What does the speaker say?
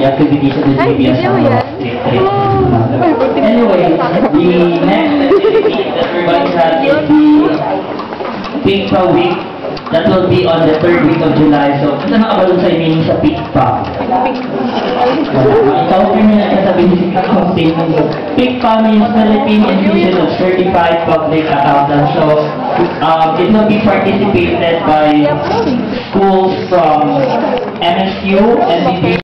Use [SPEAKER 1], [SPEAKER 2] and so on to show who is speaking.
[SPEAKER 1] activities in the
[SPEAKER 2] Ay,
[SPEAKER 1] Anyway, the next activity that we're going to have is the week. That will be on the third week of July. So, ano nakabalon sa meaning sa PICPA? Wala. Ikaw kayo na si accounting. PICPA means Philippine Institute of Certified Public Accountants. So, um, it will be participated by schools from MSU, NBP,